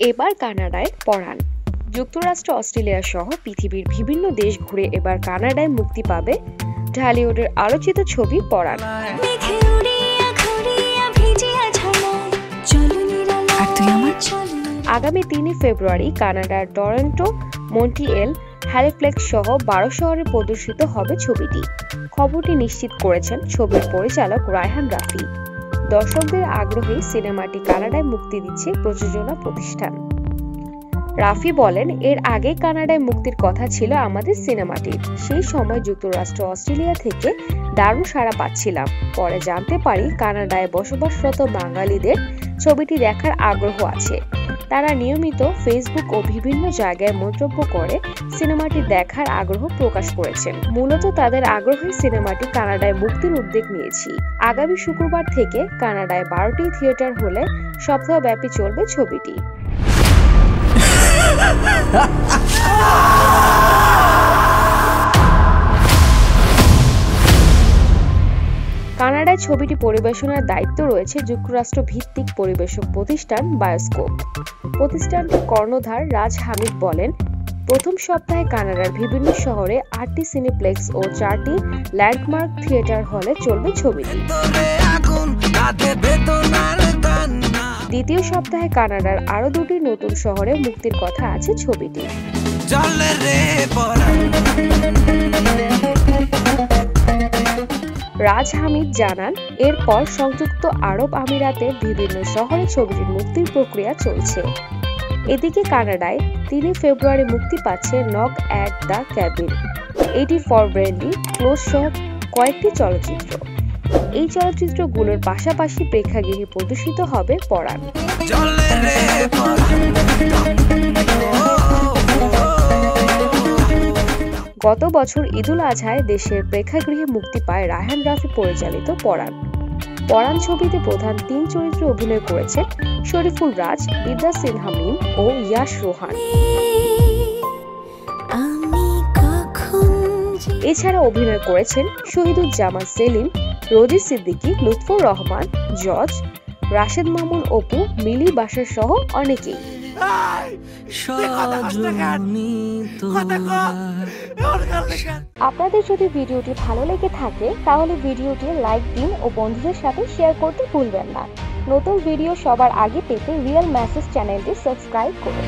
এবার কানাডায় পড়ান যুক্তরাষ্ট্র অস্ট্রেলিয়া সহ পৃথিবীর বিভিন্ন দেশ ঘুরে এবার কানাডায় মুক্তি পাবে ঢালিউডের আলোচিত ছবি পড়ান আগামী তিনই ফেব্রুয়ারি কানাডার টরন্টো মন্টিএল হ্যালিফ্লেক্স সহ বারো শহরে প্রদর্শিত হবে ছবিটি। খবরটি নিশ্চিত করেছেন ছবির পরিচালক রায়হান রাফি। দর্শকদের আগ্রহে সিনেমাটি কানাডায় মুক্তি দিচ্ছে প্রযোজনা প্রতিষ্ঠান। রাফি বলেন, এর আগে কানাডায় মুক্তির কথা ছিল আমাদের সিনেমাটির সেই সময় যুক্তরাষ্ট্র, অস্ট্রেলিয়া থেকে দারুণ সাড়া পাচ্ছিলাম। পরে জানতে পারি, কানাডায় বসবাসরত বাঙালিদের ছবিটি দেখার আগ্রহ আছে। তারা নিয়মিত ফেসবুক ও বিভিন্ন জায়গায় মন্তব্য করে সিনেমাটি দেখার আগ্রহ প্রকাশ করেছেন। মূলত তাদের আগ্রহে সিনেমাটি কানাডায় মুক্তির উদ্যোগ নিয়েছি। আগামী শুক্রবার থেকে কানাডায় বারোটি থিয়েটার হলে সপ্তাহব্যাপী চলবে ছবিটি। কানাডায় ছবিটি পরিবেশনার দায়িত্ব রয়েছে যুক্তরাষ্ট্র ভিত্তিক পরিবেশক প্রতিষ্ঠান বায়োস্কোপ। প্রতিষ্ঠানটির কর্ণধার রাজ হামিদ বলেন, প্রথম সপ্তাহে কানাডার বিভিন্ন শহরে আটটি সিনেপ্লেক্স ও চারটি ল্যান্ডমার্ক থিয়েটার হলে চলবে ছবিটি দ্বিতীয় সপ্তাহে কানাডার আরও দুটি নতুন শহরে মুক্তির কথা আছে ছবিটি। রাজ হামিদ জানান, এরপর সংযুক্ত আরব আমিরাতের বিভিন্ন শহরে ছবিটির মুক্তির প্রক্রিয়া চলছে। এদিকে কানাডায় তিনি ফেব্রুয়ারি মুক্তি পাচ্ছে নক অ্যাট দ্য ক্যাবিন। এটি ফর ব্র্যান্ডি, ক্লোজ সহ কয়েকটি চলচ্চিত্র। এই চলচ্চিত্রগুলোর পাশাপাশি প্রেক্ষাগৃহে প্রদর্শিত হবে পরাণ। গত বছর ঈদুল আজহায় দেশের প্রেক্ষাগৃহে মুক্তি পায় রায়হান রাফি পরিচালিত পরাণ। পরাণ ছবিতে প্রধান তিন চরিত্রে অভিনয় করেছেন শরীফুল রাজ, বিদ্যা সিনহা মিম ও ইয়াশ রোহান। এছাড়া অভিনয় করেছেন শহীদুজ্জামান সেলিম, রোজি সিদ্দিকী, লুৎফর রহমান, জজ রাশেদ মামুন অপু মিলি বাসার সহ অনেকেই। আপনাদের যদি ভিডিওটি ভালো লেগে থাকে তাহলে ভিডিওটি লাইক দিন ও বন্ধুদের সাথে শেয়ার করতে ভুলবেন না। নতুন ভিডিও সবার আগে পেতে রিয়েল ম্যাসেজ চ্যানেলটি সাবস্ক্রাইব করুন।